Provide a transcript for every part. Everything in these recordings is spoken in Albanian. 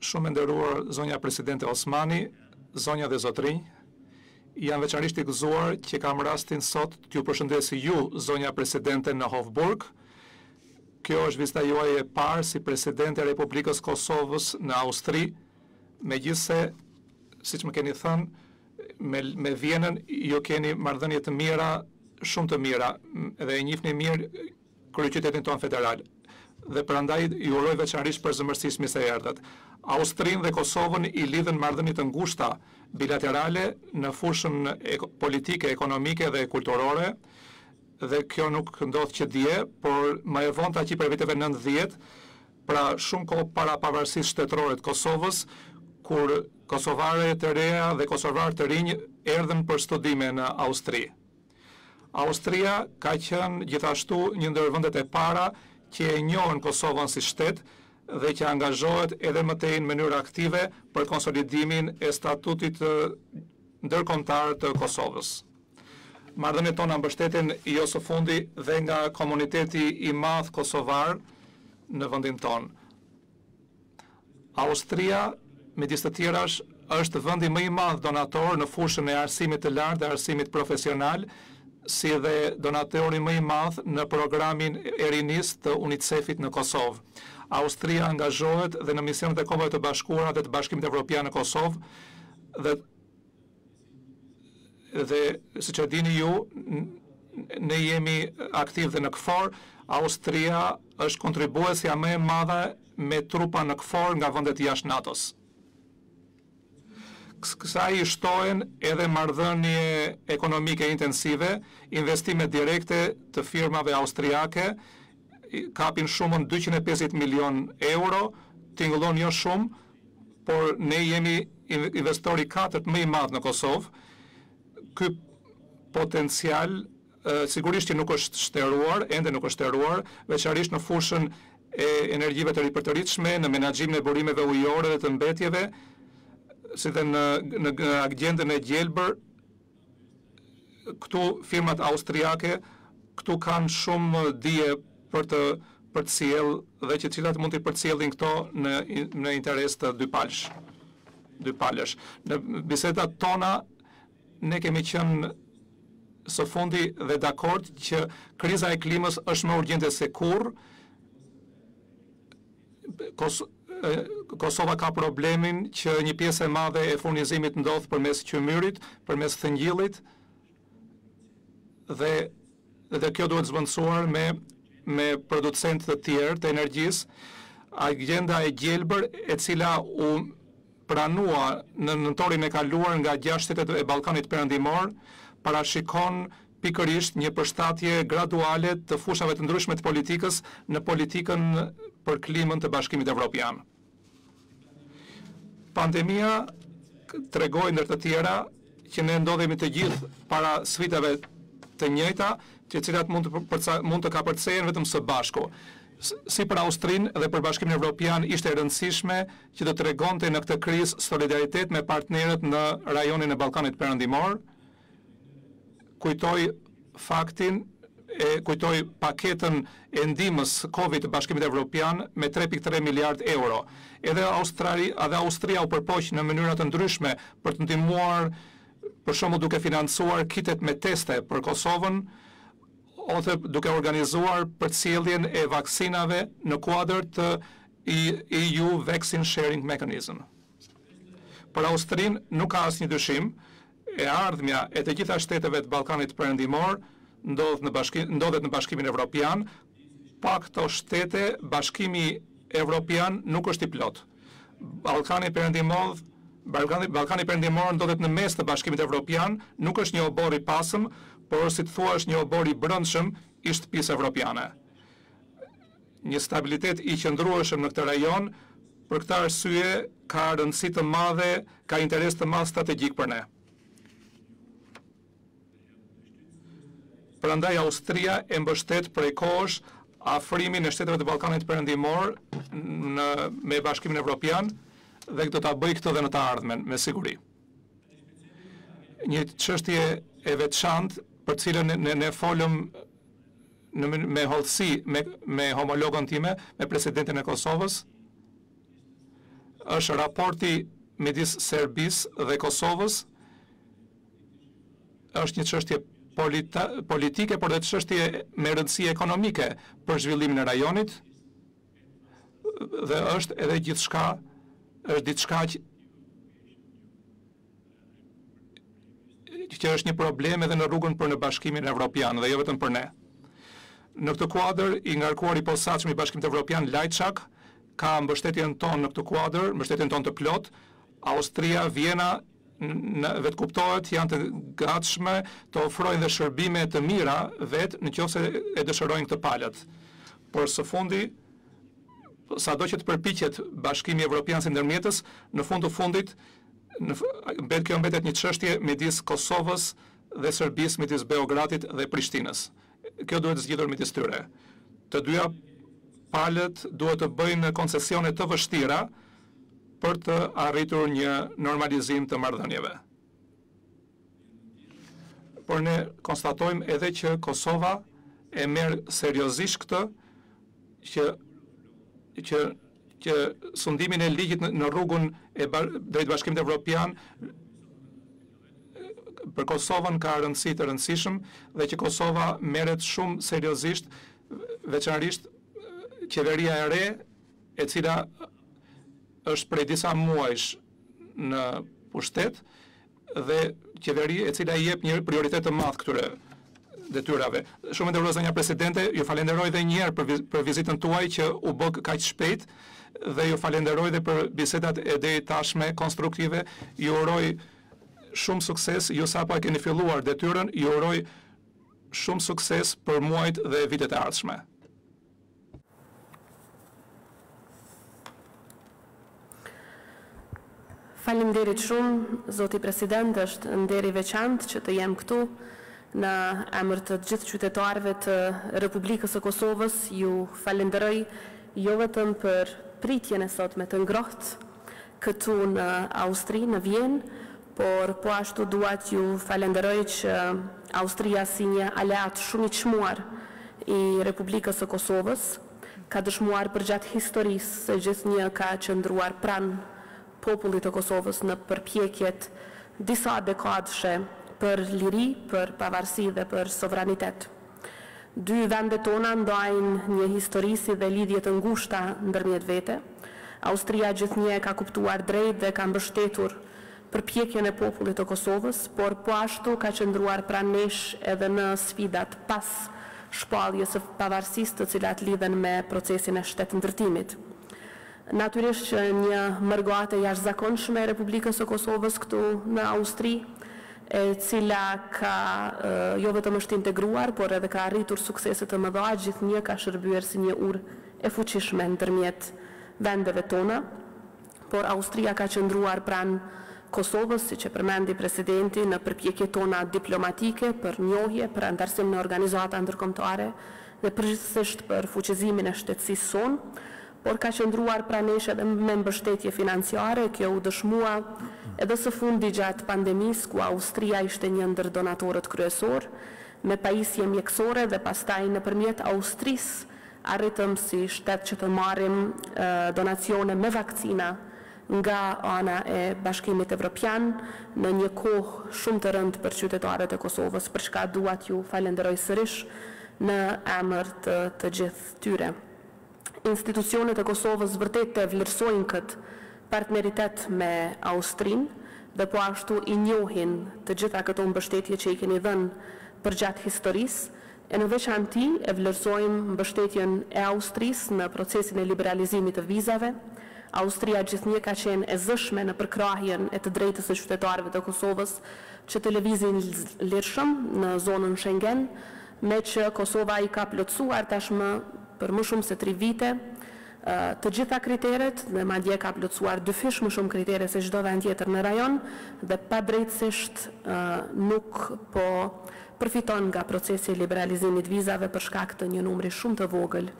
Shumë e nderuar zonja presidente Osmani, zonja dhe zotërinj, jam veçanërisht i gëzuar që kam rastin sot t'ju përshëndes ju, zonja presidente në Hofburg. Kjo është vizita juaj e parë si presidente e Republikës së Kosovës në Austri, megjithëse, siç më keni thënë, me me Vjenën ju keni marrëdhënie të mira, shumë të mira dhe e njihni mirë kryeqytetin tonë federal dhe prandaj ju uroj veçanërisht përzemërsisht mirë se erdhët. Austrinë dhe Kosovën i lidhin marrëdhënie të ngushta bilaterale në fushën politike, ekonomike dhe kulturore dhe kjo nuk ndodh që dje, por më e vonta që prej viteve nëntëdhjetë, pra shumë kohë para pavarësisë shtetërore të Kosovës, kur kosovare të reja dhe kosovarë të rinj erdhën për studime në Austri. Austria ka qenë gjithashtu një ndër vendet e para që e njohën Kosovën si shtet dhe që angazhohet edhe më tej në mënyrë aktive për konsolidimin e statutit ndërkombëtar të Kosovës. Marrëdhëniet tona mbështeten jo së fundi dhe nga komuniteti i madh kosovar në vendin tonë. Austria, midis të tjerash, është vendi më i madh donator në fushën e arsimit të lartë dhe arsimit profesional, si dhe donatori më i madh në programin e rinisë të UNICEF-it në Kosovë. Austria angazhohet dhe në misionet e Kombeve të Bashkuara dhe të Bashkimit Evropian në Kosovë dhe Dhe siç e dini ju, ne jemi aktivë dhe në KFOR. Austria është kontribuesja më e madhe me trupa në KFOR nga vendet jashtë NATO-s. Kësaj i shtohen edhe marrëdhënie ekonomike intensive, investime direkte të firmave austriake kapin shumën dyqind e pesëdhjetë milionë euro, tingëllon jo shumë, Por ne jemi investori i katërt më i madh në Kosovë. Ky potencial sigurisht që nuk është shteruar, ende nuk është shteruar, veçarisht në fushën e energjive të ripërtëritshme, në menaxhimin e burimeve ujore dhe të mbetjeve, si dhe në në agjendën e gjelbër, këtu firmat austriake këtu kanë shumë dije për të përcjellë dhe që cilat mund të përcjellin këto në në interes të dy palësh. Dy palësh. Në bisedat tona ne kemi qenë së fundi dhe dakord që kriza e klimës është më urgjente se kurrë Kosova ka problemin që një pjesë e madhe e furnizimit ndodh përmes qymyrit, përmes thëngjillit dhe dhe kjo duhet zëvendësuar me me producentë të tjerë të energjisë. Agjenda e gjelbër e cila u pranua në nëntorin e kaluar nga gjashtë shtetet e Ballkanit Perëndimor, parashikon pikërisht një përshtatje graduale të fushave të ndryshme të politikës në politikën për klimën të Bashkimit Evropian. Pandemia tregoi ndër të tjera që ne ndodhemi të gjithë para sfidave të njëjta, të cilat mund të përca, mund të kapërcehen vetëm së bashku. Si për Austrinë dhe për Bashkimin Evropian ishte e rëndësishme që të tregonte në këtë krizë solidaritet me partnerët në rajonin e Ballkanit Perëndimor, kujtoj faktin e kujtoj paketën e ndihmës Covid të Bashkimit Evropian me tre pikë tre miliardë euro. Edhe Australi edhe Austria u përpoq në mënyra të ndryshme për të ndihmuar, për shembull duke financuar kitet me teste për Kosovën, ose duke organizuar përcjelljen e vaksinave në kuadër të EU Vaccine Sharing Mechanism. Për Austrinë nuk ka asnjë dyshim, e ardhmja e të gjitha shteteve të Ballkanit Perëndimor ndodh në bashkim, ndodhet në Bashkimin Evropian, pa këto shtete Bashkimi Evropian nuk është i plotë. Ballkani Perëndimor Ballkani Perëndimor ndodhet në mes të Bashkimit Evropian, nuk është një oborr i pasëm, por si të thuash një oborr i brendshëm i shtëpisë evropiane. Një stabilitet i qëndrueshëm në këtë rajon, për këtë arsye ka rëndësi të madhe, ka interes të madh strategjik për ne. Prandaj Austria e mbështet prej kohësh afrimin e shteteve të Ballkanit Perëndimor në me Bashkimin Evropian dhe do ta bëjë këtë dhe në të ardhmen, me siguri. Një çështje e veçantë për cilën ne, ne folëm me hollësi me me homologen time, me presidenten e Kosovës, është raporti midis Serbisë dhe Kosovës është një çështje politike, por dhe çështje me rëndësi ekonomike për zhvillimin e rajonit dhe është edhe gjithçka është diçka që që është një problem edhe në rrugën për në Bashkimin Evropian dhe jo vetëm për ne. Në këtë kuadër, i ngarkuari i posaçëm i Bashkimit Evropian, Lajçak, ka mbështetjen tonë në këtë kuadër, mbështetjen tonë të plotë, Austria, Vjena, në vetëkuptohet janë të gatshme të ofrojnë dhe shërbime të mira vetëm në qoftë se e dëshërojnë këtë palët. Por së fundi, sado që të përpiqet Bashkimi Evropian si ndërmjetës, në fund të fundit në kjo mbetet një çështje midis Kosovës dhe Serbisë, midis Beogradit dhe Prishtinës. Kjo duhet zgjidhur midis tyre. Të dyja palët duhet të bëjnë koncesione të vështira, për të arritur një normalizim të marrëdhënieve. Por ne konstatojmë edhe që Kosova e merr seriozisht këtë që që që sundimin e ligjit në rrugën e drejt Bashkimit Evropian për Kosovën ka rëndësi të rëndësishëm dhe që Kosova merret shumë seriozisht veçanërisht qeveria e re e cila është prej disa muajsh në pushtet dhe qeveri e cila i jep një prioritet të madh këtyre detyrave. Shumë e nderuar zonja presidente, ju falenderoj edhe një herë për, për vizitën tuaj që u bë kaq shpejt dhe ju falenderoj dhe për bisedat e deritashme konstruktive. Ju uroj shumë sukses, ju sapo e keni filluar detyrën, ju uroj shumë sukses për muajt dhe vitet e ardhshme. Faleminderit shumë, zoti President, është nder i veçantë që të jem këtu. Në emër të gjithë qytetarëve të Republikës së Kosovës ju falënderoj jo vetëm për pritjen e sotme të ngrohtë, këtu në Austri në Vjenë, por po ashtu dua t'ju falenderoj që Austria si një aleat shumë i çmuar i Republikës së Kosovës ka dëshmuar përgjatë historisë se gjithnjë ka qëndruar pranë popullit të Kosovës në përpjekjet disadekadëshe për liri, për pavarësi dhe për sovranitet. Dy vendet tona ndajnë një histori si dhe lidhje të ngushta ndërmjet vete. Austria gjithnjë e ka kuptuar drejt dhe ka mbështetur përpjekjen e popullit të Kosovës, por po ashtu ka qëndruar pranë nesh edhe në sfidat pas shpalljes së pavarësisë të cilat lidhen me procesin e shtetndërtimit. Natyrisht që një mërgatë e jashtëzakonshme e Republikës së Kosovës këtu në Austri e cila ka jo vetëm është integruar, por edhe ka arritur suksese të mëdha, gjithnjë ka shërbyer si një urë e fuqishme ndërmjet vendeve tona, por Austria ka qëndruar pranë Kosovës, siç e përmendi Presidenti, në përpjekjet tona diplomatike për njohje, për anëtarësim në organizata ndërkombëtare dhe përgjithësisht për fuqizimin e shtetësisë sonë. por ka qëndruar pranë nesh edhe me mbështetje financiare, kjo u dëshmua edhe së fundi gjatë pandemisë ku Austria ishte një ndër donatorët kryesorë, me pajisje mjekësore dhe pastaj nëpërmjet Austrisë arritëm si shtet që të marrim donacione me vakcina nga ana e Bashkimit Evropian në një kohë shumë të rëndë për qytetarët e Kosovës për çka dua t'ju falenderoj sërish në emër të të gjithë tyre. institucionet e Kosovës vërtet e vlerësojnë këtë partneritet me Austrinë dhe po ashtu i njohin të gjitha këto mbështetje që i keni dhënë përgjatë historisë e në veçanti e vlerësojmë mbështetjen e Austrisë në procesin e liberalizimit të vizave. Austria gjithnjë ka qenë e zëshme në përkrahjen e të drejtës së qytetarëve të Kosovës që të lëvizin lirshëm në zonën Shengen Meqë Kosova i ka plotësuar tashmë për më shumë se tri vite të gjitha kriteret dhe madje ka plotësuar dyfish më shumë kritere se çdo vend tjetër në rajon dhe padrejtësisht nuk po përfiton nga procesi i liberalizimit vizave për shkak të një numri shumë të vogël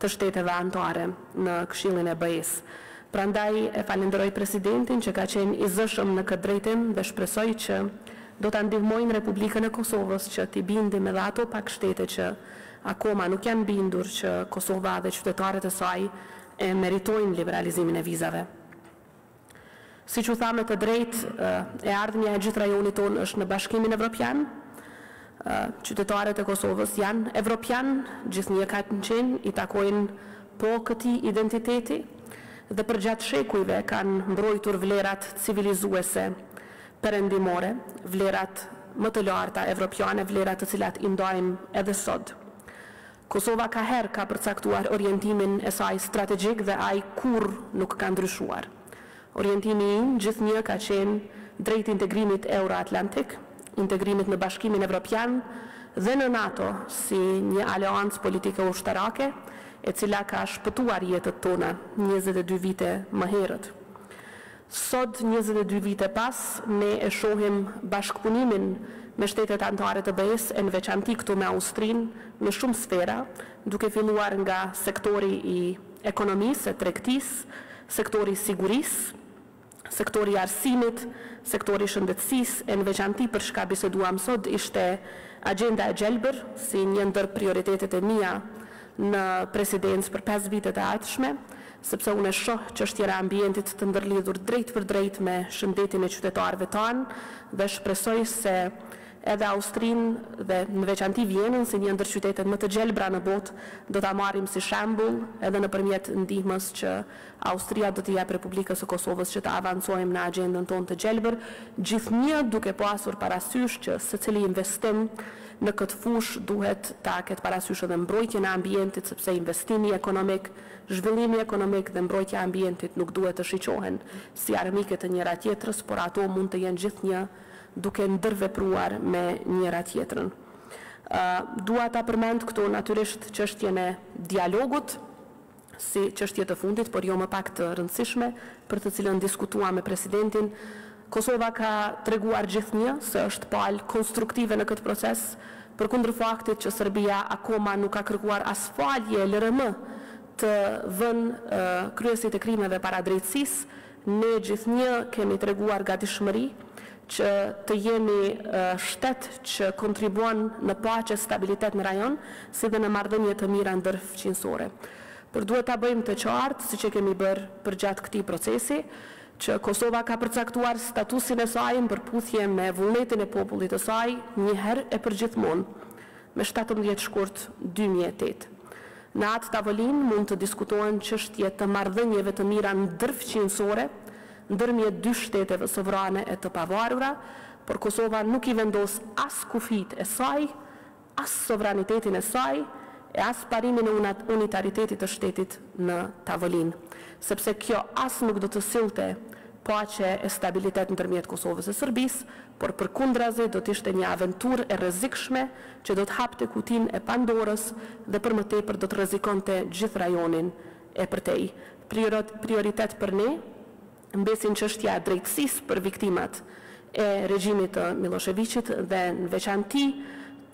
të shteteve anëtare në Këshillin e BE-së. Prandaj e falenderoj Presidentin që ka qenë i zëshëm në këtë drejtim dhe shpresoj që Do ta ndihmojnë Republikën e Kosovës që t'i bindim edhe ato pak shtete që akoma nuk janë bindur që Kosova dhe qytetarët e saj e meritojnë liberalizimin e vizave. Siç u tha me të drejtë, e ardhmja e gjithë rajonit tonë është në Bashkimin Evropian. Qytetarët e Kosovës janë evropianë, gjithnjë kanë qenë, i takojnë po këtij identiteti dhe përgjatë shekujve kanë mbrojtur vlerat civilizuese Perëndimore, vlerat më të larta evropiane, vlera të cilat i ndajmë edhe sot. Kosova kaherë ka përcaktuar orientimin e saj strategjik dhe ai kurrë nuk ka ndryshuar. Orientimi ynë gjithnjë ka qenë drejt integrimit euroatlantik, integrimit në Bashkimin Evropian dhe në NATO si një aleancë politike ushtarake e cila ka shpëtuar jetët tona njëzet e dy vite më herët. Sot, njëzet e dy vite pas, ne e shohim bashkëpunimin me shtetet anëtare të BE-së e në veçanti këtu me Austrinë në shumë sfera, duke filluar nga sektori i ekonomisë e tregtisë, sektori i sigurisë, sektori i arsimit, sektori i shëndetësisë e në veçanti për çka biseduam sot ishte agjenda e gjelbër si një ndër prioritetet e mia në presidencë për pesë vitet e ardhshme, sepse unë e shoh çështjen e ambientit të ndërlidhur drejtpërdrejt me shëndetin e qytetarëve tanë dhe shpresoj se edhe Austrinë dhe në veçanti Vjenën si një ndër qytetet më të gjelbra në botë do ta marrim si shembull edhe nëpërmjet ndihmës që Austria do t'i jep Republikës së Kosovës që të avancojmë në agjendën tonë të gjelbër gjithnjë duke pasur parasysh që secili investim Në këtë fushë duhet ta ketë parasysh edhe mbrojtjen e ambientit sepse investimi ekonomik, zhvillimi ekonomik dhe mbrojtja e ambientit nuk duhet të shiqohen si armike të njëra tjetrës, por ato mund të jenë gjithnjë duke ndërvepruar me njëra tjetrën. Dua ta përmend këtu natyrisht çështjen e dialogut si çështje të fundit, por jo më pak të rëndësishme, për të cilën diskutuam me presidentin, Kosova ka treguar gjithnjë se është palë konstruktive në këtë proces, përkundër faktit që Serbia akoma nuk ka kërkuar as falje e lëre më të vënë kryesit e krimeve para drejtësisë, Ne gjithnjë kemi treguar gatishmëri që të jemi shtet që kontribuon në paqe, stabilitet në rajon, si dhe në marrëdhënie të mira ndërfqinësore. Por duhet ta bëjmë të qartë, siç e kemi bërë përgjatë këtij procesi, që Kosova ka përcaktuar statusin e saj në përputhje me vullnetin e popullit të saj një herë e përgjithmonë. me shtatëmbëdhjetë shkurt dy mijë e tetë. Në atë tavolinë mund të diskutohen çështje të marrëdhënieve të mira ndërfqinësore ndërmjet dy shteteve sovrane e të pavarura, por Kosova nuk i vendos as kufijtë e saj, as sovranitetin e saj e as parimin e unitaritetit të shtetit në tavolinë, sepse kjo as nuk do të sillte paqe e stabilitet ndërmjet Kosovës e Serbisë, por përkundrazi do të ishte një aventurë e rrezikshme që do të hapte kutinë e Pandorës dhe për më tepër do të rrezikonte gjithë rajonin e përtej. Prioritet për ne mbesin çështja e drejtësisë për viktimat e regjimit të Millosheviqit dhe në veçanti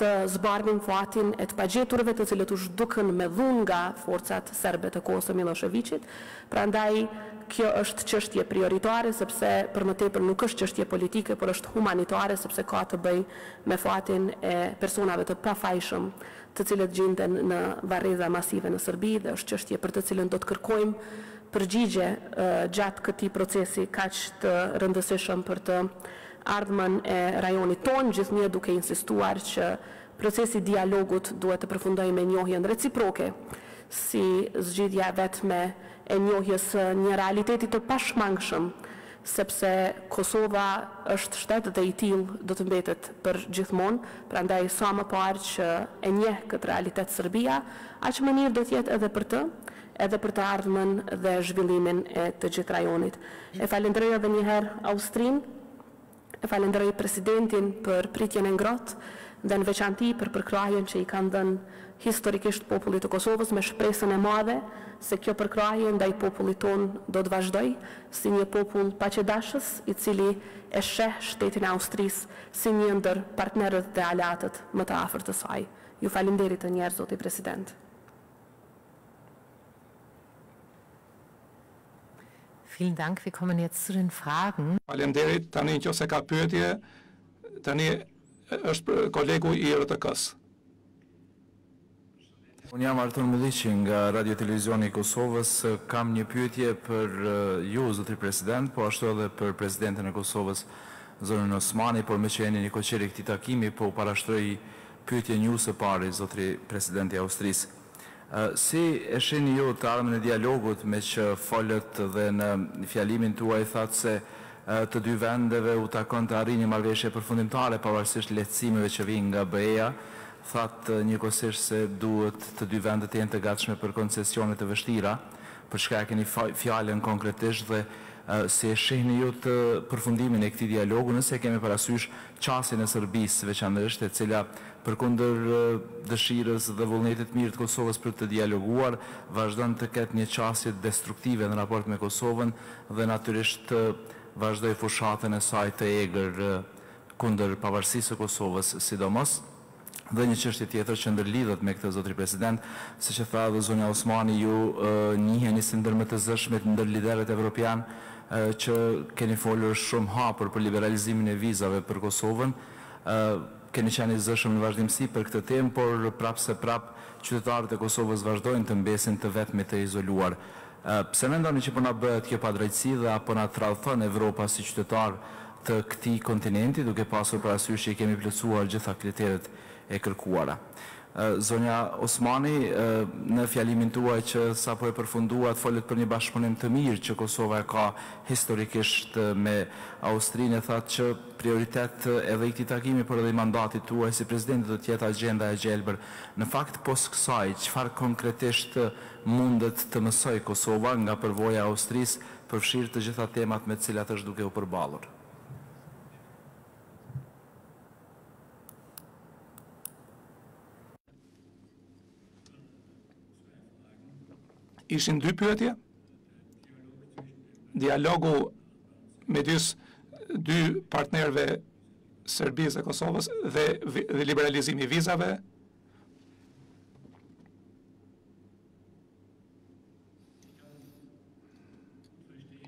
të zbardhim fatin e të pagjeturve të cilët u zhdukën me dhunë nga forcat serbe të kohës së Millosheviqit, Prandaj, kjo është çështje prioritare sepse për më tepër nuk është çështje politike, por është humanitare sepse ka të bëjë me fatin e personave të pafajshëm të cilët gjinden në varreza masive në Serbi dhe është çështje për të cilën do të kërkojmë përgjigje gjatë këtij procesi kaq të rëndësishëm për të ardhmen e rajonit tonë, gjithnjë duke insistuar që procesi i dialogut duhet të përfundojë me njohjen reciproke si zgjidhja e vetme e njohjes së një realitetit të pashmangshëm, sepse Kosova është shtet dhe i tillë do të mbetet për gjithmonë, prandaj sa më parë që e njeh këtë realitet Serbia, aq më mirë do të jetë edhe për të, edhe për të ardhmen dhe zhvillimin e të gjithë rajonit. E falënderoj edhe një herë Austrinë E falënderoj Presidentin për pritjen e ngrohtë dhe në veçanti për përkrahjen që i kanë dhënë historikisht popullit të Kosovës me shpresën e madhe se kjo përkrahje ndaj popullit tonë do të vazhdojë si një popull paqedashës i cili e sheh shtetin e Austrisë si një ndër partnerët dhe aleatët më të afërt të saj. Ju faleminderit edhe një herë zoti President. Vielen Dank, wir kommen jetzt zu den Fragen. Faleminderit, tani në qoftë se ka pyetje, tani është kolegu i RTK-së. Unë jam Artur Miliqi nga Radio Televizioni i Kosovës, kam një pyetje për ju zotri President, po ashtu edhe për Presidenten e Kosovës, zonjën Osmani, por meqë jeni nikoqir i këtij takimi, po u parashtroj pyetjen ju së pari, zotri President i Austrisë. Si e shihni ju të ardhmen e dialogut, meqë folët dhe në fjalimin tuaj thatë se të dy vendeve u takon të arrijnë një marrëveshje përfundimtare pavarësisht lehtësimeve që vijnë nga BE-ja, thatë njëkohësisht se duhet të dy vendet të jenë të gatshme për koncesione të vështira, për çka e keni fjalën konkretisht dhe si e shihni ju të përfundimin e këtij dialogu nëse e kemi parasysh qasjen e Serbisë veçanërisht e cila, përkundër dëshirës dhe vullnetit të mirë të Kosovës për të dialoguar, vazhdon të ketë një qasje destruktive në raport me Kosovën dhe natyrisht të vazhdojë fushatën e saj të egër kundër pavarësisë së Kosovës, sidomos. Dhe një çështje tjetër që ndërlidhet me këtë zotri President, siç e tha dhe zonja Osmani ju njiheni si ndër më të zëshmit ndër liderët evropianë që keni folur shumë hapur për liberalizimin e vizave për Kosovën, keni qenë i zëshëm në vazhdimësi për këtë temë, por prapëseprapë qytetarët e Kosovës vazhdojnë të mbesin të vetmit të izoluar. Pse mendoni që po na bëhet kjo padrejtësi dhe a po na tradhton Evropa si qytetarë të këtij kontinenti, duke pasur parasysh që i kemi plotësuar gjitha kriteret e kërkuara. Zonja Osmani, në fjalimin tuaj që sapo e përfunduat, folët për një bashkëpunim të mirë që Kosova e ka historikisht me Austrinë e thatë që prioritet edhe i këtij takimi, por edhe i mandatit tuaj si Presidente do të jetë agjenda e gjelbër. Në fakt, pos kësaj, çfarë konkretisht mundet të mësojë Kosova nga përvoja e Austrisë përfshirë të gjitha temat me të cilat është duke u përballur. Ishin dy pyetje. Dialogu midis dy partnerëve Serbisë dhe Kosovës dhe, dhe liberalizimi i vizave,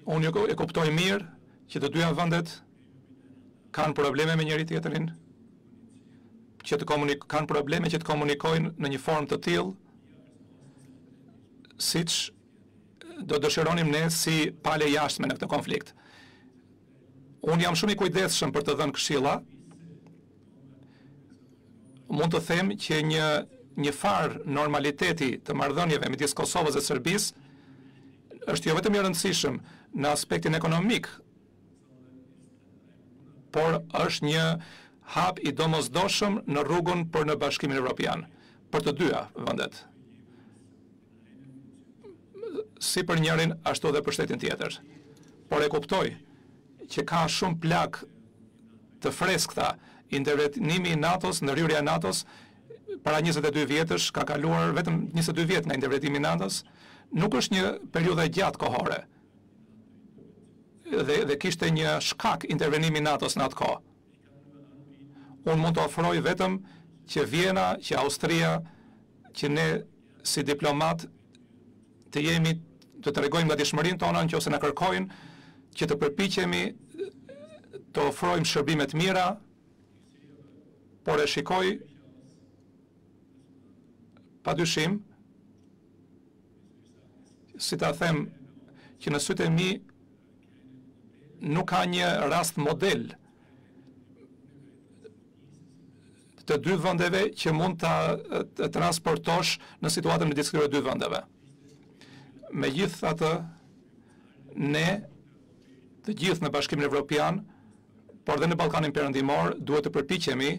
Unë e kuptoj mirë që të dyja vendet kanë probleme me njëri-tjetrin, që të komunikojnë, kanë probleme që të komunikojnë në një formë të tillë, siç do dëshironim ne si palë e jashtme në këtë konflikt. Unë jam shumë i kujdesshëm për të dhënë këshilla. Mund të them që një një farë normaliteti të marrëdhënieve midis Kosovës dhe Serbisë është jo vetëm i rëndësishëm në aspektin ekonomik, por është një hap i domosdoshëm në rrugën për në Bashkimin Evropian, për të dyja vendet. si për njërin ashtu dhe për shtetin tjetër. Por e kuptoj që ka shumë plagë të freskëta, intervenimi i NATO-s, ndërhyrja e NATO-s para njëzet e dy vjetësh, ka kaluar vetëm njëzet e dy vjet nga intervenimi i NATO-s, nuk është një periudhë e gjatë kohore. Dhe dhe kishte një shkak intervenimi i NATO-s në atë kohë. Unë mund të ofroj vetëm që Vjena, që Austria, që ne si diplomatë të jemi të tregojmë gatishmërinë tonë në qoftë se na kërkojnë që të përpiqemi të ofrojmë shërbime të mira, por e shikoj padyshim, si ta them, që në sytë e mi nuk ka një rast model të dy vendeve që mund ta transportosh në situatën midis këtyre dy vendeve. Megjithatë, ne të gjithë në Bashkimin Evropian, por dhe në Ballkanin Perëndimor, duhet të përpiqemi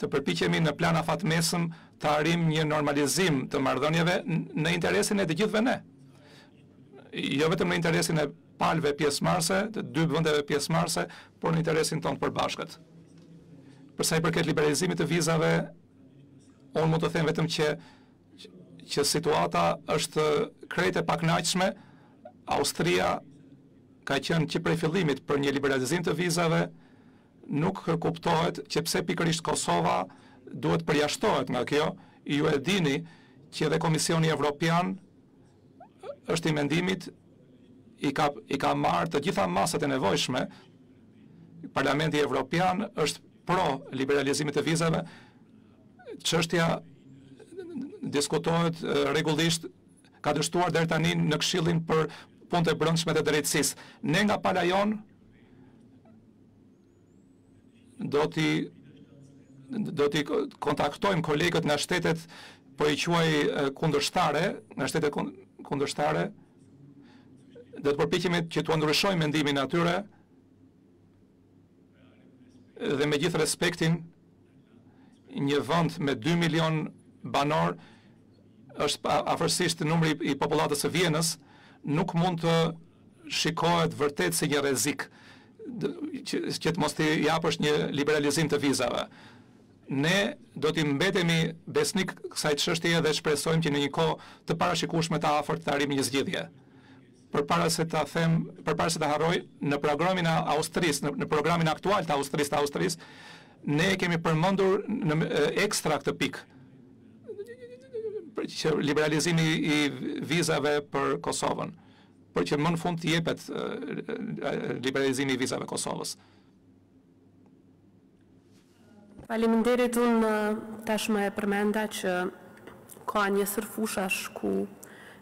të përpiqemi në plan afatmesëm të arrijmë një normalizim të marrëdhënieve në interesin e të gjithëve ne. Jo vetëm në interesin e palëve pjesëmarrëse, të dy vendeve pjesëmarrëse, por në interesin tonë të përbashkët. Për sa i përket liberalizimit të vizave, unë mund të them vetëm që që situata është krejt e pakënaqshme. Austria ka qenë që prej fillimit për një liberalizim të vizave, nuk kuptohet që pse pikërisht Kosova duhet të përjashtohet nga kjo, ju e dini që edhe Komisioni Evropian është i mendimit i ka i ka marrë të gjitha masat e nevojshme. Parlamenti Evropian është pro liberalizimit të vizave. Çështja diskutohet rregullisht ka dështuar deri tani në Këshillin për Punët e Brendshme të Drejtësisë. Ne nga pala jonë do t'i do t'i kontaktojmë kolegët nga shtetet po i quaj kundërshtare, nga shtetet kundërshtare, do të përpiqemi që t'ua ndryshojmë mendimin atyre dhe me gjithë respektin një vend me dy milionë banorë, është afërsisht numri i popullatës së Vjenës, nuk mund të shikohet vërtet si një rrezik që të mos t'i japësh një liberalizim të vizave. Ne do t'i mbetemi besnik kësaj çështjeje dhe shpresojmë që në një kohë të parashikueshme të afërt të arrijmë një zgjidhje. Përpara se ta them, përpara se ta harroj, në programin e Austrisë, në programin aktual të Austrisë, të Austrisë, ne e kemi përmendur në ekstra këtë pikë që liberalizimi i vizave për Kosovën, për që më në fund të jepet liberalizimi i vizave Kosovës. Faleminderit, unë tashmë e përmenda që ka një sërë fushash ku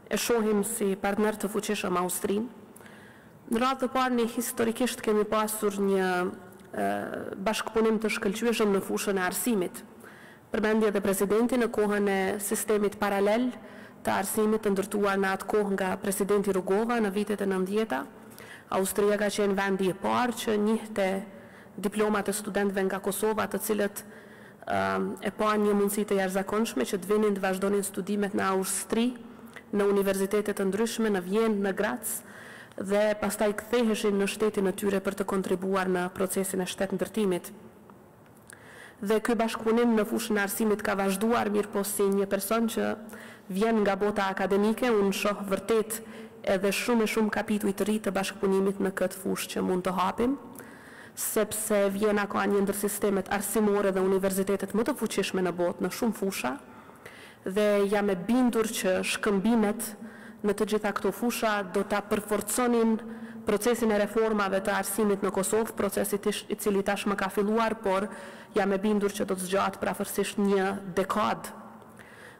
e shohim si partner të fuqishëm Austrinë. Në radhë të parë ne historikisht kemi pasur një bashkëpunim të shkëlqyeshëm në fushën e arsimit. Përmendi edhe presidenti në kohën e sistemit paralel të arsimit të ndërtuar në atë kohë nga presidenti Rugova në vitet e nëntëdhjeta. Austria ka qenë vendi i parë që njihte Diplomat e studentëve nga Kosova të cilët e panë një mundësi të jashtëzakonshme që të vinin të vazhdonin studimet në Austri në universitete të ndryshme në Vjenë, në Grac dhe pastaj ktheheshin në shtetin e tyre për të kontribuar në procesin e shtetndërtimit. Dhe ky bashkëpunim në fushën e arsimit ka vazhduar, mirëpo si një person që vjen nga bota akademike, unë shoh vërtet edhe shumë e shumë kapituj të ri të bashkëpunimit në këtë fushë që mund të hapim. Sepse Vjena ka një ndër sistemet arsimore dhe universitetet më të fuqishme në botë në shumë fusha dhe jam e bindur që shkëmbimet në të gjitha këto fusha do ta përforconin procesin e reformave të arsimit në Kosovë, proces i i cili tashmë ka filluar, por jam e bindur që do të zgjatë prafërsisht një dekadë.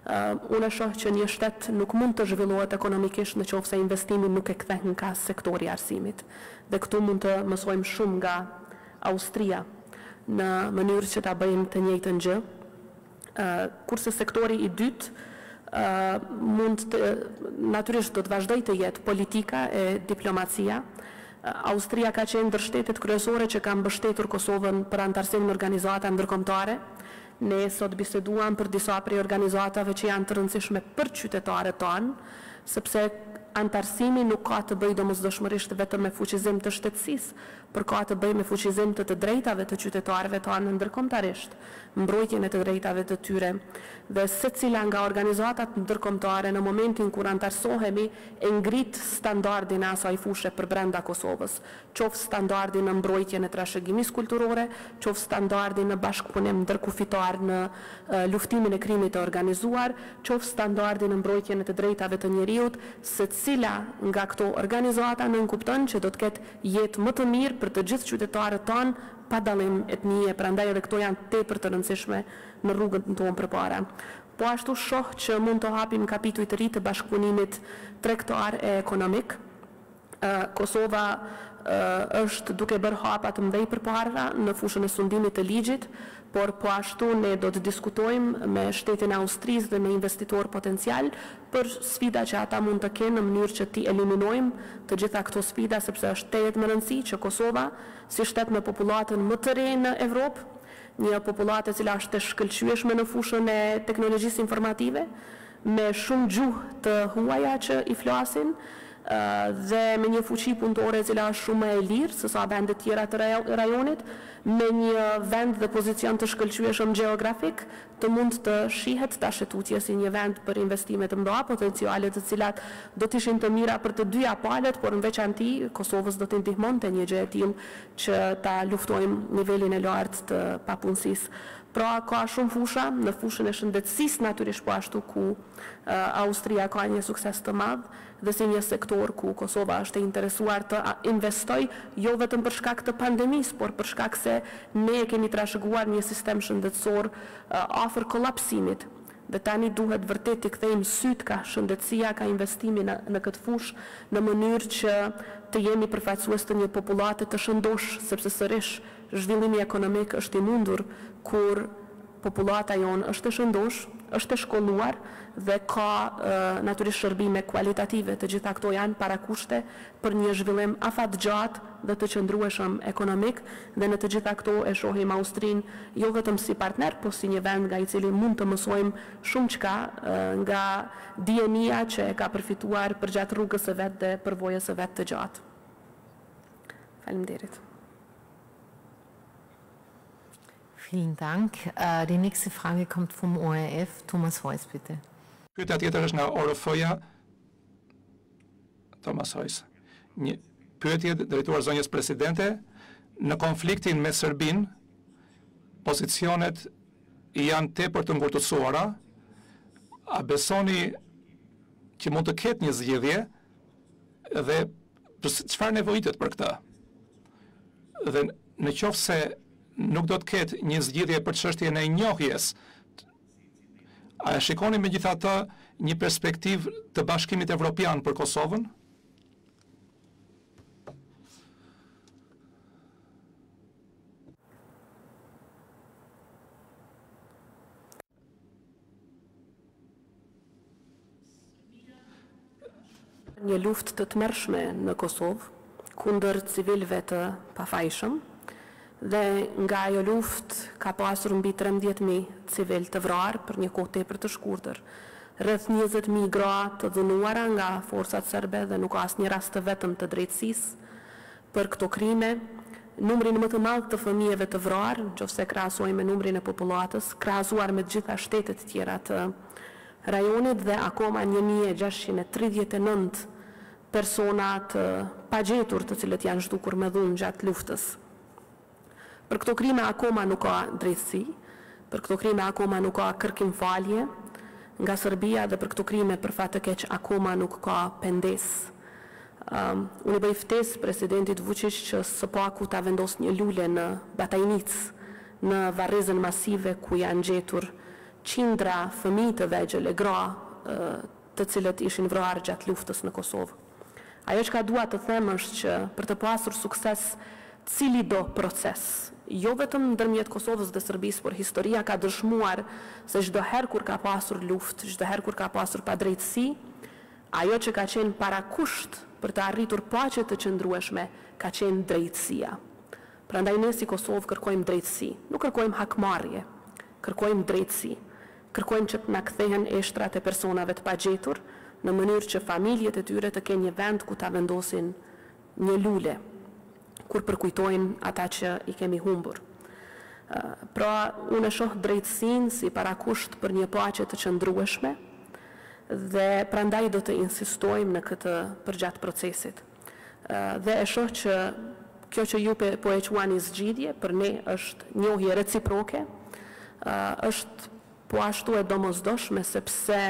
Unë e shoh që një shtet nuk mund të zhvillohet ekonomikisht në qoftë se investimin nuk e kthen kah sektori i arsimit. Dhe këtu mund të mësojmë shumë nga Austria në mënyrë që ta bëjmë të njëjtën gjë. Kurse sektori i dytë mund të natyrisht do të vazhdojë të jetë politika e diplomacia. Austria ka qenë ndër shtetet kryesore që ka mbështetur Kosovën për anëtarësim në organizata ndërkombëtare Ne sot biseduam për disa prej organizatave që janë të rëndësishme për qytetarët tanë, sepse anëtarësimi nuk ka të bëjë domosdoshmërisht vetëm me fuqizim të shtetësisë, por ka të bëjë me fuqizim të të drejtave të qytetarëve tanë ndërkombëtarisht, mbrojtjen e të drejtave të tyre. Dhe secila nga organizatat ndërkombëtare në momentin kur anëtarësohemi e ngrit standardin e asaj fushe përbrenda Kosovës, qoftë standardi në mbrojtjen e trashëgimisë kulturore, qoftë standardi në bashkëpunim ndërkufitar në luftimin e krimit të organizuar, qoftë standardi në mbrojtjen e të drejtave të njeriut, secila nga këto organizata nënkupton që do të ketë jetë më të mirë për të gjithë qytetarët tanë pa dallim etnie, prandaj edhe këto janë tepër të rëndësishme në rrugën tonë përpara. Po ashtu shoh që mund të hapim kapituj të rinj të bashkëpunimit tregtar e ekonomik, Kosova është duke bërë hapa të mëdhenj përpara në fushën e sundimit të ligjit, por po ashtu ne do të diskutojmë me shtetin e Austrisë dhe me investitorë potencialë për sfida që ata mund të kenë në mënyrë që t'i eliminojmë të gjitha këto sfida sepse është tejet me rëndësi që Kosova si shtet me popullatën më të re në Evropë, një popullatë e cila është e shkëlqyeshme në fushën e teknologjisë informative, me shumë gjuhë të huaja që i flasin dhe me një fuqi punëtore e cila është shumë më e lirë se sa vendet tjera të rajonit, me një vend dhe pozicion të shkëlqyeshëm gjeografik, të mund të shihet tash e tutje si një vend për investime të mëdha, potenciale të cilat do të ishin të mira për të dyja palët, por në veçanti Kosovës do t'i ndihmonte një gjë e tillë që ta luftojmë nivelin e lartë të papunësisë. Pra ka shumë fusha, në fushën e shëndetësisë natyrisht po ashtu ku Austria ka një sukses të madh dhe si një sektor ku Kosova është e interesuar të investojë jo vetëm për shkak të pandemisë, por për shkak se ne e kemi trashëguar një sistem shëndetësor afër kolapsimit dhe tani duhet vërtet t'i kthejmë sytë kah shëndetësia, kah investimi në këtë fushë në mënyrë që të jemi përfaqësues të një popullate të shëndoshë sepse sërish Zhvillimi ekonomik është i mundur kur popullata jonë është e shëndoshë, është e shkolluar dhe ka natyrisht shërbime kualitative. Të gjitha këto janë parakushte për një zhvillim afatgjatë dhe të qëndrueshëm ekonomik dhe në të gjitha këto e shohim Austrinë jo vetëm si partner, po si një vend nga i cili mund të mësojmë shumëçka nga dijenia që e ka përfituar përgjatë rrugës së vet dhe përvojës së vet të gjatë. Faleminderit. Vielen Dank. Die nächste Frage kommt vom ORF, Thomas Heuss bitte. Pyetja tjetër është nga ORF-ja, Thomas Heuss. Një pyetje drejtuar zonjës Presidente, në konfliktin me Serbinë, pozicionet janë tepër të ngurtësuara, a besoni që mund të ketë një zgjidhje dhe Çfarë nevojitet për këtë? Dhe në qoftë se nuk do të ketë një zgjidhje për çështjen e njohjes, a e shikoni megjithatë një perspektivë të Bashkimit Evropian për Kosovën? Një luftë të tmerrshme në Kosovë kundër civilëve të pafajshëm dhe nga ajo luftë ka pasur mbi trembëdhjetë mijë civilë të vrarë për një kohë tepër të shkurtër, rreth njëzet mijë gra të dhunuara nga forcat serbe dhe nuk ka asnjë rast të vetëm të drejtësisë Për këto krime, numrin më të madh të fëmijëve të vrarë, qoftë se krahasojmë me numrin e popullatës, krahasuar me të gjitha shtetet tjera të rajonit dhe akoma një mijë e gjashtëqind e tridhjetë e nëntë persona të pagjetur të cilët janë zhdukur me dhunë gjatë luftës. Për këto krime akoma nuk ka drejtësi, për këto krime akoma nuk ka kërkimfalje nga Serbia dhe për këto krime për fat të keq akoma nuk ka pendesë. Unë i bëj ftesë presidentit Vuçiç që së paku ta vendosë një lule në Batajnicë, në varrezën masive ku janë gjetur qindra fëmijë të vegjël e gra, të cilët ishin vrarë gjatë luftës në Kosovë. Ajo çka dua të them është që për të pasur sukses cilido proces, jo vetëm ndërmjet Kosovës dhe Serbisë, por historia ka dëshmuar se çdo herë kur ka pasur luftë, çdo herë kur ka pasur padrejtësi, ajo që ka qenë parakusht për të arritur paqe të qëndrueshme ka qenë drejtësia. Prandaj ne si Kosovë kërkojmë drejtësi, nuk kërkojmë hakmarrje, kërkojmë drejtësi. Kërkojmë që të na kthehen eshtrat e personave të pagjetur në mënyrë që familjet e tyre të kenë një vend ku ta vendosin një lule kur përkujtojnë ata që i kemi humbur. Pra, unë e shoh drejtësinë si parakusht për një paqe të qëndrueshme dhe prandaj do të insistojmë në këtë përgjatë procesit. Dhe e shoh që kjo që ju po e quani zgjidhje, për ne është njohje reciproke, është po ashtu e domosdoshme sepse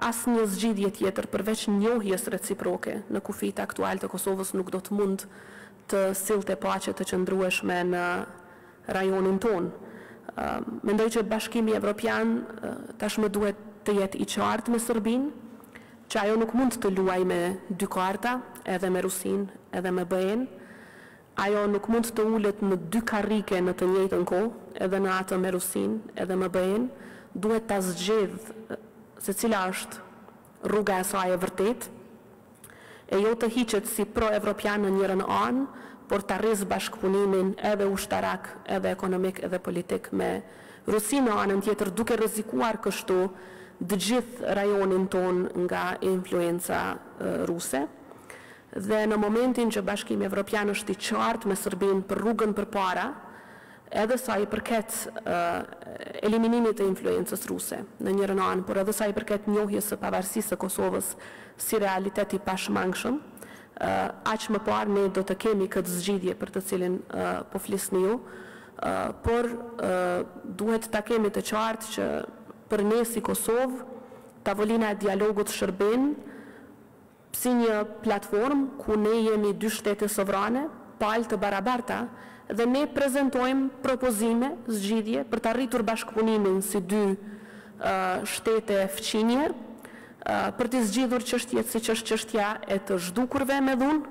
asnjë zgjidhje tjetër përveç njohjes reciproke në kufijtë aktualë të Kosovës nuk do të mund të sillte paqe të qëndrueshme në rajonin tonë. Mendoj që Bashkimi Evropian tashmë duhet të jetë i qartë me Serbinë, që ajo nuk mund të luajë me dy karta, edhe me Rusinë, edhe me BE-në. Ajo nuk mund të ulet në dy karrike në të njëjtën kohë, edhe në atë me Rusinë, edhe me BE-në. Duhet ta zgjedhë se cila është Rruga e saj e vërtetë, e jo të hiqet si pro-evropian në njërën anë, por ta rrisë bashkëpunimin edhe ushtarak, edhe ekonomik, edhe politik me Rusinë në anën tjetër, duke rrezikuar kështu të gjithë rajonin tonë nga influenca ruse. Dhe në momentin që Bashkimi Evropian është i qartë me Serbinë për rrugën përpara, edhe sa i përket eliminimit të influencës ruse, në njërën anë, por edhe sa i përket njohjes së pavarësisë së Kosovës si realitet i pashmangshëm, aq më parë ne do të kemi këtë zgjidhje për të cilën po flisni ju, por duhet ta kemi të qartë që për ne si Kosovë, tavolina e dialogut shërben si një platformë ku ne jemi dy shtete sovrane, palë të barabarta dhe ne prezentojmë propozime, zgjidhje për ta rritur bashkëpunimin si dy shtete fqinje, për t'i zgjidhur çështjet siç është çështja e të zhdukurve me dhunë,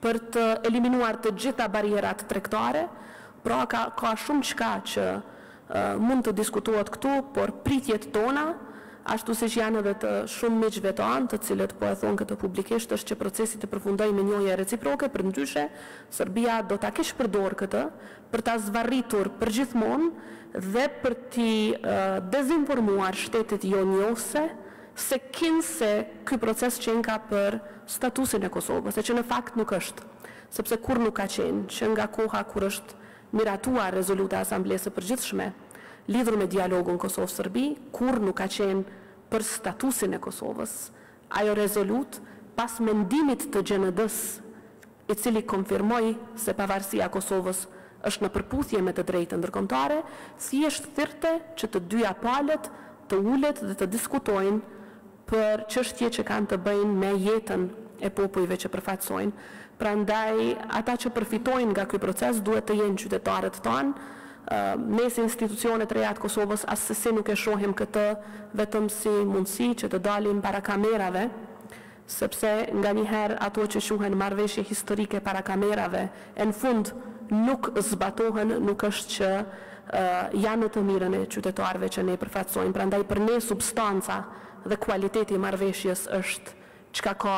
për të eliminuar të gjitha barrierat tregtare, pra ka shumë çka që mund të diskutohet këtu, por pritjet tona, ashtu siç janë edhe të shumë miqve tanë, të cilët po e thonë këtë publikisht, është që procesi të përfundojë me njohje reciproke, përndryshe Serbia do ta keqpërdorë këtë për ta zvarritur përgjithmonë dhe për t'i dezinformuar shtetet jonjohëse, se kinse ky proces qenka për statusin e Kosovës, e që në fakt nuk është, sepse kurrë nuk ka qenë, që nga koha kur është miratuar rezoluta e Asamblesë së Përgjithshme lidhur me dialogun Kosovë-Serbi, kurrë nuk ka qenë për statusin e Kosovës. Ajo rezolutë, pas mendimit të GJND-së, i cili konfirmoi se pavarësia e Kosovës është në përputhje me të drejtën ndërkombëtare, siç është, thirrte që të dyja palët të ulet dhe të diskutojnë për çështje që kanë të bëjnë me jetën e popujve që përfaqësojnë. Prandaj, ata që përfitojnë nga ky proces duhet të jenë qytetarët tanë. Ne si institucione të reja të Kosovës assesi nuk e shohim këtë vetëm si mundësi që të dalim para kamerave sepse nganjëherë ato që quhen marrëveshje historike para kamerave e në fund nuk zbatohen nuk është që janë në të mirën e qytetarëve që ne përfaqësojmë prandaj për ne substanca dhe kualiteti i marrëveshjes është çka ka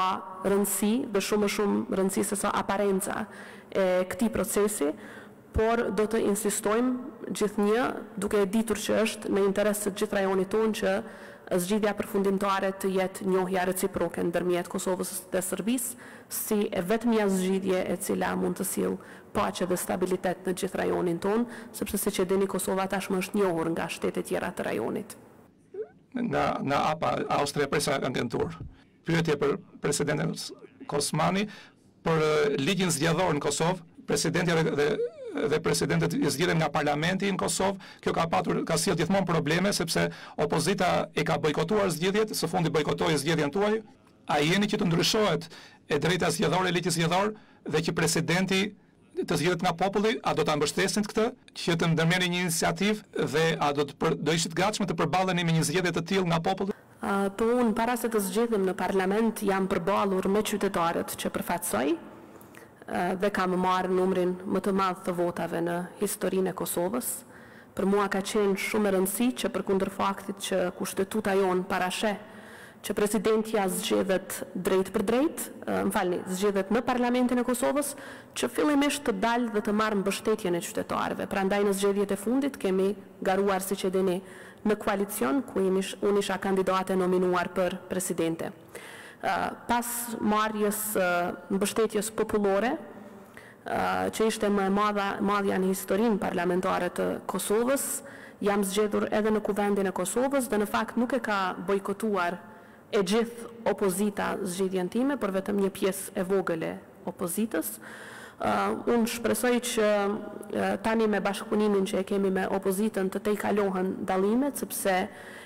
rëndësi dhe shumë më shumë rëndësi sesa aparenca e këtij procesi Por do të insistojmë gjithnjë, duke e ditur që është në interes të gjithë rajonit tonë që zgjidhja përfundimtare të jetë njohja reciproke ndërmjet Kosovës dhe Serbisë si e vetmja zgjidhje e cila mund të sjellë paqe dhe stabilitet në gjithë rajonin tonë, sepse siç e dini Kosova tashmë është njohur nga shtetet tjera të rajonit. Nga nga APA, Austria Presse Agentur. Pyetje për presidenten Osmani për ligjin zgjedhor në Kosovë, Presidentja dhe dhe presidentët zgjidhen nga parlamenti në Kosovë, kjo ka patur, ka sjellë gjithmonë probleme sepse opozita i ka bojkotuar zgjedhjet, së fundi bojkotoi zgjedhjen tuaj, a jeni që të ndryshohet e drejta zgjedhore e ligji zgjedhor dhe që presidenti të zgjedhet nga populli, a do ta mbështesnit këtë, që të ndërmerrni një iniciativë dhe a do të për, do ishit gatshme të përballeni me një zgjedhje të tillë nga populli? Po unë para se të zgjedhem në parlament jam përballur me qytetarët që përfaqësoj dhe kam marrë numrin më të madh të votave në historinë e Kosovës, Për mua ka qenë shumë e rëndësi që përkundër faktit që Kushtetuta jonë parasheh që Presidentja zgjedhet drejtpërdrejt, më falni, zgjedhet në Parlamentin e Kosovës, që fillimisht të dal dhe të marr mbështetjen e qytetarëve. Prandaj në zgjedhjet e fundit kemi garuar siç e dini në koalicion ku unë isha kandidate e nominuar për Presidente. Pas marrjes së mbështetjes popullore që ishte më e madha madhja në historinë parlamentare të Kosovës, jam zgjedhur edhe në Kuvendin e Kosovës dhe në fakt nuk e ka bojkotuar e gjithë opozita zgjedhjen time, por vetëm një pjesë e vogël e opozitës. Unë shpresoj që tani me bashkëpunimin që e kemi me opozitën të tejkalohen dallimet, sepse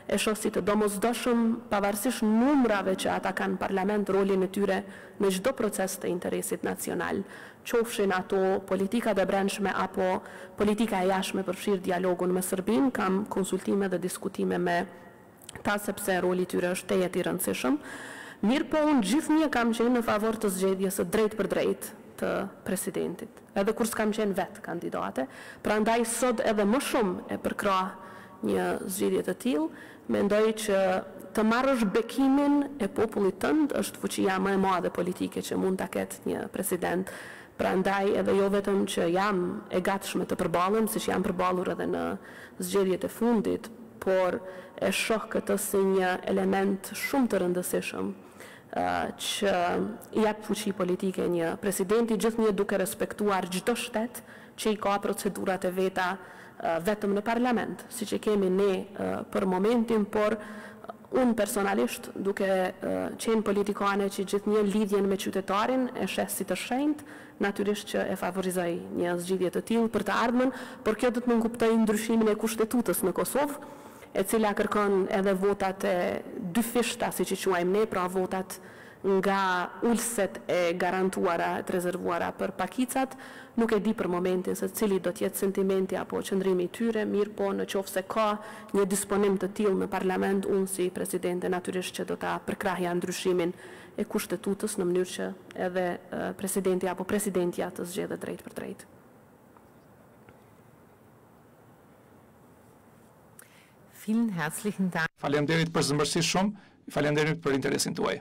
e shoh si të domosdoshëm pavarësisht numrave që ata kanë në parlament rolin e tyre në çdo proces të interesit nacional, qofshin ato politikat e brendshme apo politika e jashtme përfshirë dialogun me Serbinë, kam konsultime dhe diskutime me ta sepse roli i tyre është tejet i rëndësishëm. Mirëpo unë gjithnjë kam qenë në favor të zgjedhjes drejtpërdrejt të presidentit, edhe kur s'kam qenë vetë kandidate, prandaj sot edhe më shumë e përkrah Një zgjidhje të tillë mendoj që të marrësh bekimin e popullit tënd është fuqia më e madhe politike që mund ta ketë një president, prandaj edhe jo vetëm që jam e gatshme të përballem, siç jam përballur edhe në zgjedhjet e fundit, por e shoh këtë si një element shumë të rëndësishëm që i jep fuqi politike një presidenti gjithnjë duke respektuar çdo shtet që i ka procedurat e veta vetëm në parlament, siç i kemi ne për momentin, por unë personalisht, duke qenë politikane që gjithnjë lidhjen me qytetarin e sheh si të shenjtë, natyrisht që e favorizoj një zgjidhje të tillë për të ardhmen, por kjo do të nënkuptojë ndryshimin e Kushtetutës në Kosovë, e cila kërkon edhe votat e dyfishta, siç i quajmë ne, pra votat, Nga ulëset e garantuara, të rezervuara për pakicat, nuk e di për momentin se cili do të jetë sentimenti apo qëndrimi i tyre, mirëpo në qoftë se ka një disponim të tillë në Parlament, unë si Presidente natyrisht që do ta përkrahja ndryshimin e Kushtetutës në mënyrë që edhe Presidenti apo Presidentja të zgjedhet drejtpërdrejt. Vielen herzlichen Dank. Faleminderit përzemërsisht shumë. Faleminderit për interesin tuaj.